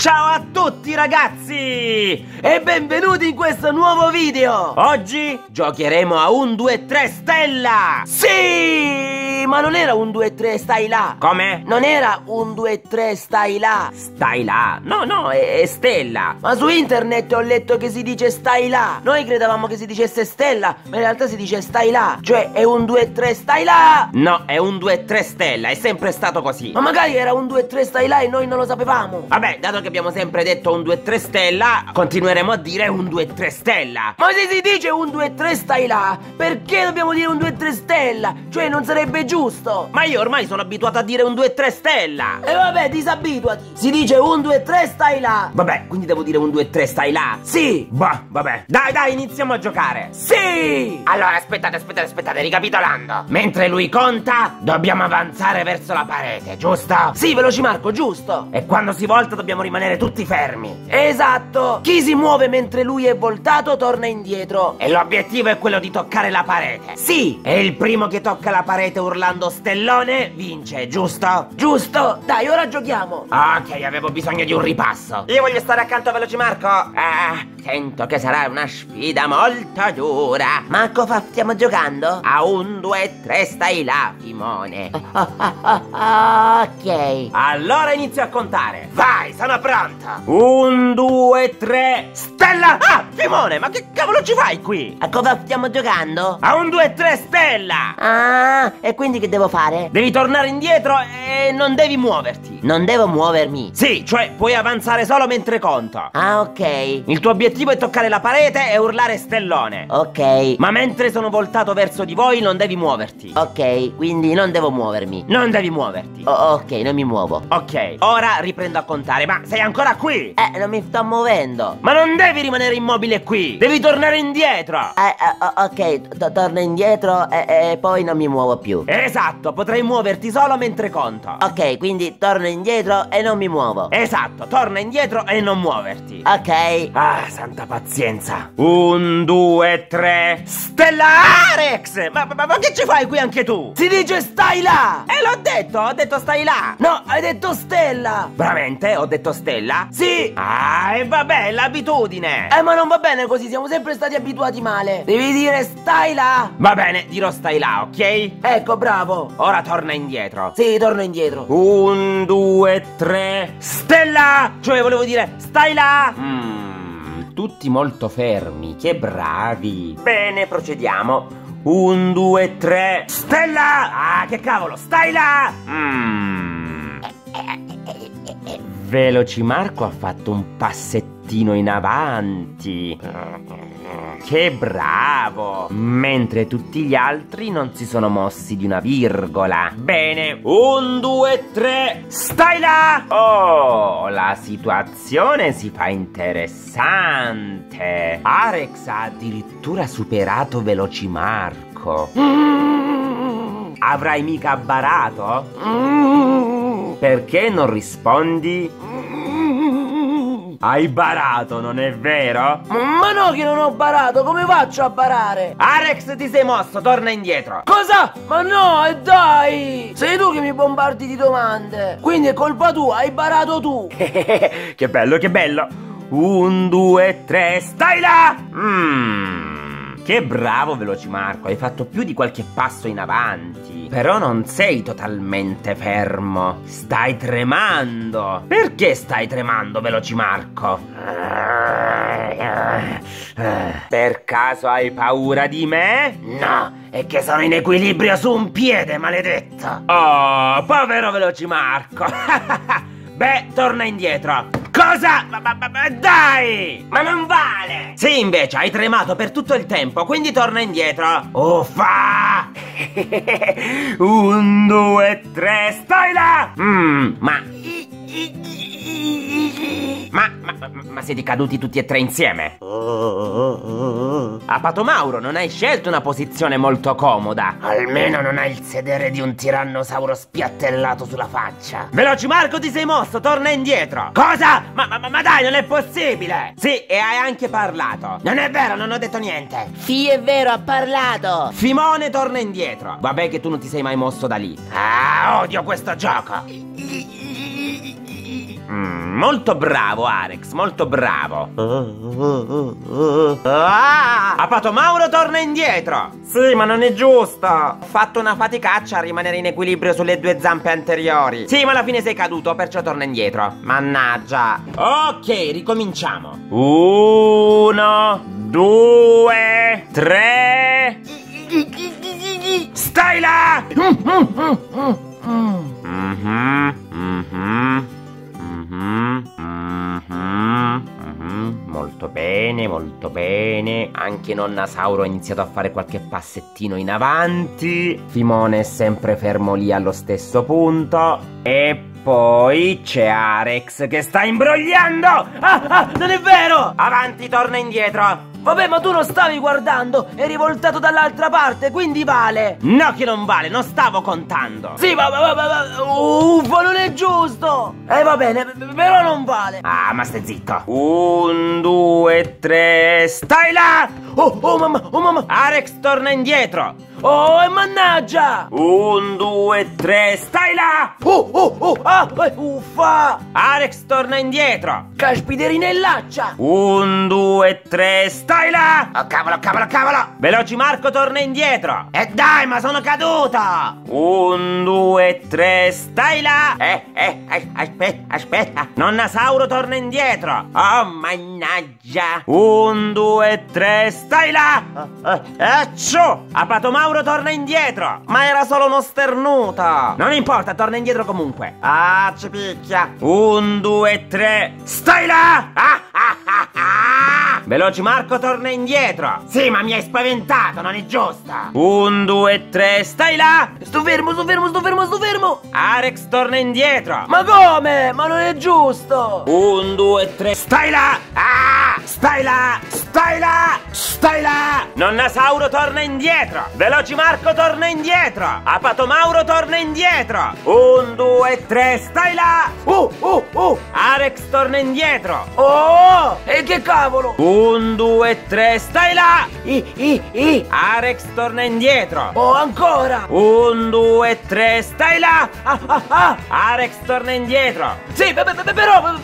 Ciao a tutti ragazzi! E benvenuti in questo nuovo video! Oggi giocheremo a un 2-3 stella! Sì, ma non era un 2-3 stai là. Come? Non era un 2-3 stai là. Stai là? No, no, è, è stella. Ma su internet ho letto che si dice stai là. Noi credevamo che si dicesse stella Ma in realtà si dice stai là. Cioè è un 2-3 stai là. No, è un 2-3 stella, è sempre stato così. Ma magari era un 2-3 stai là e noi non lo sapevamo. Vabbè, dato che abbiamo sempre detto un 2-3 stella Continueremo a dire un 2-3 stella. Ma se si dice un 2-3 stai là Perché dobbiamo dire un 2-3 stella? Cioè non sarebbe giusto. Ma io ormai sono abituato a dire un 2-3 stella. E vabbè disabituati. Si dice un 2-3 stai là. Vabbè, quindi devo dire un 2-3 stai là. Sì. Bah, vabbè. Dai, dai, iniziamo a giocare. Sì. Allora, aspettate, aspettate, aspettate, ricapitolando. Mentre lui conta, dobbiamo avanzare verso la parete, giusto? Sì veloci Marco giusto. E quando si volta dobbiamo rimanere tutti fermi. Esatto. Chi si muove mentre lui è voltato torna indietro. E l'obiettivo è quello di toccare la parete. Sì. E il primo che tocca la parete urlando stellone vince, giusto? Giusto! Dai ora giochiamo! Ok, avevo bisogno di un ripasso. Io voglio stare accanto a Veloci Marco. Ah, sento che sarà una sfida molto dura. Ma a cosa stiamo giocando? A un, due, tre, stai là, ah, ok. Allora inizio a contare. Vai, sono pronto Un, due, tre Stella! Ah, Simone, ma che cavolo ci fai qui? A cosa stiamo giocando? A un, due, tre, stella! Ah, e quindi che devo fare? Devi tornare indietro e non devi muoverti. Non devo muovermi. Sì, cioè puoi avanzare solo mentre conto Ah, ok. Il tuo obiettivo è toccare la parete e urlare stellone. Ok. Ma mentre sono voltato verso di voi non devi muoverti. Ok, quindi non devo muovermi. Non devi muoverti. Oh, ok, non mi muovo. Ok, ora riprendo a contare Ma sei ancora qui? Eh, non mi sto muovendo. Ma non devi rimanere immobile qui. Devi tornare indietro. Eh, eh, ok, to- torno indietro e, e poi non mi muovo più. Esatto, potrai muoverti solo mentre conto. Ok, quindi torno indietro e non mi muovo. Esatto, torna indietro e non muoverti. Ok. Ah, santa pazienza. Un, due, tre. Stella Arex! Ma, ma- ma che ci fai qui anche tu? Si dice stai là! E l'ho detto, ho detto stai là. No, hai detto stella. Veramente? Ho detto Stella? Sì. Ah, e vabbè, è l'abitudine. Eh, ma non va bene così, siamo sempre stati abituati male. Devi dire stai là. Va bene, dirò stai là, ok? Ecco, bravo. Ora torna indietro. Sì, torno indietro. Un, due, tre. Stella! Cioè, volevo dire, stai là! Mmm, tutti molto fermi, che bravi. Bene, procediamo. Un, due, tre. Stella! Ah, che cavolo, stai là! Mmm Veloci Marco ha fatto un passettino in avanti. Che bravo! Mentre tutti gli altri non si sono mossi di una virgola. Bene, un, due, tre, stai là! Oh, la situazione si fa interessante. Arex ha addirittura superato Veloci Marco. Avrai mica barato? Perché non rispondi? Hai barato, non è vero? Ma no che non ho barato, come faccio a barare? Arex ti sei mosso, torna indietro. Cosa? Ma no, e dai! Sei tu che mi bombardi di domande! Quindi è colpa tua, hai barato tu! che bello, che bello. Un, due, tre, stai là! Mmm. Che bravo Veloci Marco, hai fatto più di qualche passo in avanti. Però non sei totalmente fermo. Stai tremando. Perché stai tremando, Veloci Marco? Per caso hai paura di me? No, è che sono in equilibrio su un piede, maledetto. Oh, povero Veloci Marco. Beh, torna indietro. Cosa? Ma, ma, ma, dai! Ma non vale! Sì, invece, hai tremato per tutto il tempo, quindi torna indietro. Uffa! Un, due, tre, stai là! Mmm, ma... Ma, ma, ma, ma siete caduti tutti e tre insieme? Apato Mauro, non hai scelto una posizione molto comoda. Almeno non hai il sedere di un tirannosauro spiattellato sulla faccia. Veloci Marco, ti sei mosso, torna indietro. Cosa? Ma, ma, ma dai, non è possibile. Sì, e hai anche parlato. Non è vero, non ho detto niente. Sì, è vero, ha parlato! Fimone torna indietro. Vabbè che tu non ti sei mai mosso da lì. Ah, odio questo gioco. Mm, molto bravo, Arex, molto bravo. Ah! Apato Mauro torna indietro. Sì, ma non è giusto. Ho fatto una faticaccia a rimanere in equilibrio sulle due zampe anteriori. Sì, ma alla fine sei caduto, perciò torna indietro. Mannaggia. Ok, ricominciamo. Uno, due, tre. Stai là! Mhm, Molto bene, molto bene. Anche nonna Sauro ha iniziato a fare qualche passettino in avanti. Fimone è sempre fermo lì allo stesso punto. E poi c'è Arex che sta imbrogliando! Ah, ah, non è vero! Avanti, torna indietro! Vabbè, ma tu non stavi guardando, eri voltato dall'altra parte, quindi vale. No che non vale, non stavo contando. Sì, ma, ma, ma, ma uffa, non è giusto. Eh, va bene, però non vale. Ah, ma stai zitto. Un, due, tre, stai là! Oh, oh, mamma, oh, mamma. Arex torna indietro. Oh, e mannaggia! Un, due, tre, stai là! Oh, oh, oh, ah, eh, uffa! Arex torna indietro! Caspiderinellaccia! Un, due, tre, stai là! Oh, cavolo, cavolo, cavolo! Veloci Marco torna indietro! E eh dai, ma sono caduto! Un, due, tre, stai là! Eh, eh, aspetta, aspetta! Nonna Sauro torna indietro! Oh, mannaggia! Un, due, tre, stai là! Oh, eh, Accio! Apatomauro Mauro torna indietro! Ma era solo uno sternuto! Non importa, torna indietro comunque! Ah, ci picchia! Un, due, tre, stai là! Ah, ah, ah, ah! Veloci Marco torna indietro! Sì, ma mi hai spaventato, non è giusta! Un, due, tre, stai là! Sto fermo, sto fermo, sto fermo, sto fermo! Arex torna indietro! Ma come? Ma non è giusto! Un, due, tre, stai là! Ah! Stai là! Stai là! Stai là! Nonna Sauro torna indietro! Veloci Veloci Marco torna indietro! Apato Mauro torna indietro! Un, due, tre, stai là! Uh, uh, uh! Arex torna indietro! Oh! E che cavolo! Un, due, tre, stai là! I, i, i! Arex torna indietro! Oh, ancora! Un, due, tre, stai là! Ah, ah, ah! Arex torna indietro! Sì, però...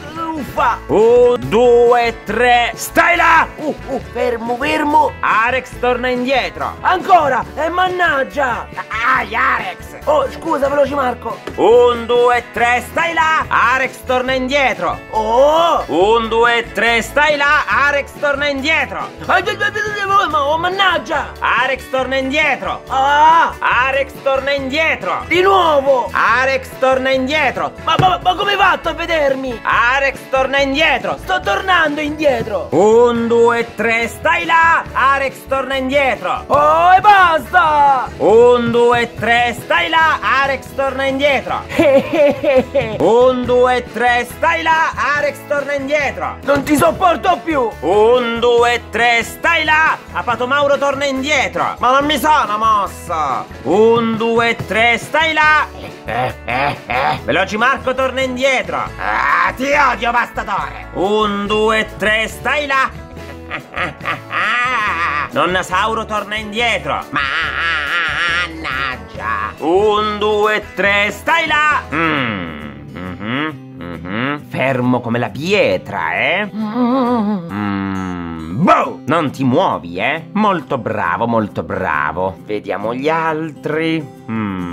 Uffa! Un, due, tre, stai là! Uh, uh, fermo, fermo! Arex torna indietro! Ancora! E mannaggia! Ah, Arex! Oh, scusa, veloci Marco! Un, due, tre, stai là! Arex torna indietro! Oh! Un, due, tre, stai là! Arex torna indietro! Oh, mannaggia! Arex torna indietro! Ah! Arex torna indietro! Di nuovo! Arex torna indietro! Ma, ma, ma come hai fatto a vedermi? Arex torna indietro! Sto tornando indietro! Un, due, tre, stai là! Arex torna indietro! Oh, e basta! Un, due, tre, stai là! Arex torna indietro! Un, due, tre, stai là! Arex torna indietro! Non ti sopporto più! Un, due, tre, stai là! Apato Mauro torna indietro! Ma non mi sono mosso! Un, due, tre, stai là! Eh, eh, eh. Veloci Marco torna indietro! Ah, ti odio, bastatore! Un, due, tre, stai là! Nonna Sauro torna indietro! Mannaggia! Un, due, tre, stai là! Mm. Mm-hmm. Mm-hmm. Fermo come la pietra, eh? Mm. Boh! Non ti muovi, eh? Molto bravo, molto bravo. Vediamo gli altri. Mm.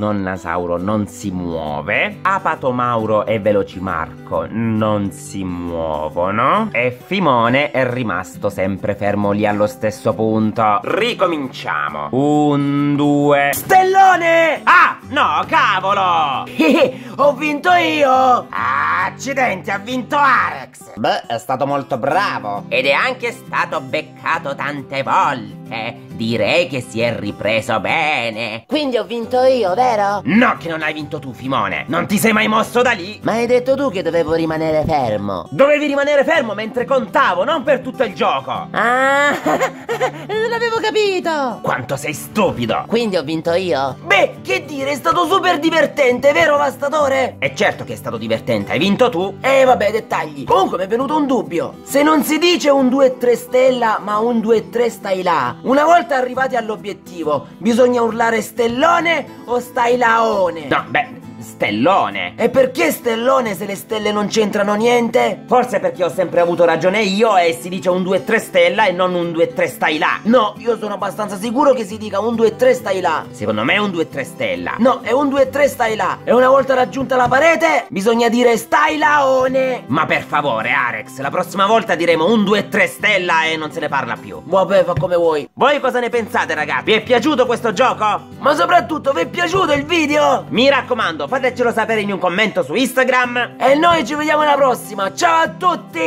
Nonna Sauro non si muove, Apato Mauro e Velocimarco non si muovono e Fimone è rimasto sempre fermo lì allo stesso punto. Ricominciamo. Un, due... Stellone! Ah! No, cavolo! Ho vinto io! accidenti, ha vinto Arex! Beh, è stato molto bravo. Ed è anche stato beccato tante volte. Direi che si è ripreso bene. Quindi ho vinto io, vero? No, che non hai vinto tu, Fimone. Non ti sei mai mosso da lì. Ma hai detto tu che dovevo rimanere fermo. Dovevi rimanere fermo mentre contavo, non per tutto il gioco. Ah, non avevo capito. Quanto sei stupido. Quindi ho vinto io? Beh, che dire, è stato super divertente, vero, Vastatore? È certo che è stato divertente, hai vinto tu. Eh, vabbè, dettagli. Comunque mi è venuto un dubbio. Se non si dice un 2-3 stella, ma un 2-3 stai là. Una volta arrivati all'obiettivo, bisogna urlare stellone o stai laone? No, beh, stellone. E perché stellone se le stelle non c'entrano niente? Forse perché ho sempre avuto ragione io e si dice un 2-3 stella e non un 2-3 stai là. No, io sono abbastanza sicuro che si dica un 2-3 stai là. Secondo me è un 2-3 stella. No, è un 2-3 stai là. E una volta raggiunta la parete, bisogna dire stai laone. Ma per favore, Arex, la prossima volta diremo un 2-3 stella e non se ne parla più. Vabbè, fa come vuoi. Voi cosa ne pensate, ragazzi? Vi è piaciuto questo gioco? Ma soprattutto, vi è piaciuto il video? Mi raccomando, fatecelo sapere in un commento su Instagram. E noi ci vediamo alla prossima. Ciao a tutti!